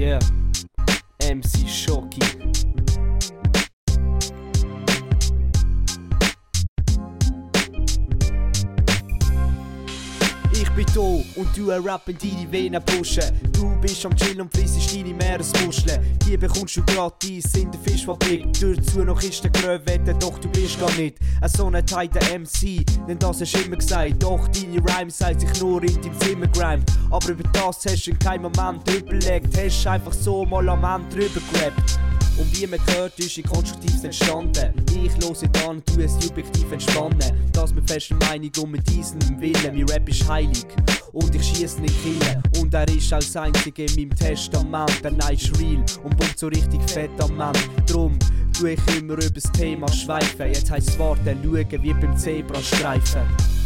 Yeah, MC Shoki. Ich bin da und du Rap in deine Venen pushen. Du bist am Chillen und frissest deine Meeresmuscheln. Die bekommst du gratis in der Fischfabrik. Dazu noch ist der Gröwette, doch du bist gar nicht ein so ein tighter MC. Denn das hast du immer gesagt. Doch deine Rhymes sagt sich nur in deinem Zimmer grind. Aber über das hast du in keinem Moment überlegt. Hast einfach so mal am Ende drüber gerappt. Und wie man gehört, ist in Konstruktives entstanden. Ich höre dann, du es subjektiv entspannen. Das mit fester Meinung und mit diesem Willen. Mein Rap ist heilig und ich schieße nicht killen. Und er ist als einziger in meinem Testament. Der Night ist real und pumpt so richtig fett am Mann. Drum tu ich immer über das Thema schweifen. Jetzt heisst es warten, schauen wie beim Zebrastreifen.